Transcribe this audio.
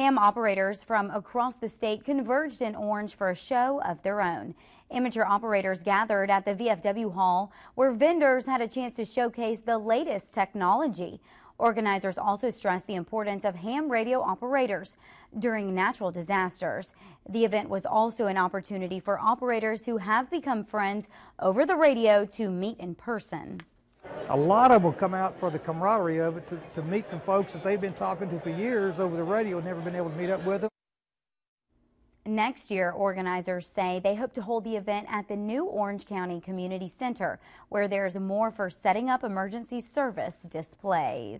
Ham operators from across the state converged in Orange for a show of their own. Amateur operators gathered at the VFW Hall where vendors had a chance to showcase the latest technology. Organizers also stressed the importance of ham radio operators during natural disasters. The event was also an opportunity for operators who have become friends over the radio to meet in person. A lot of them will come out for the camaraderie of it to, to meet some folks that they've been talking to for years over the radio and never been able to meet up with them. Next year, organizers say they hope to hold the event at the new Orange County Community Center, where there's more for setting up emergency service displays.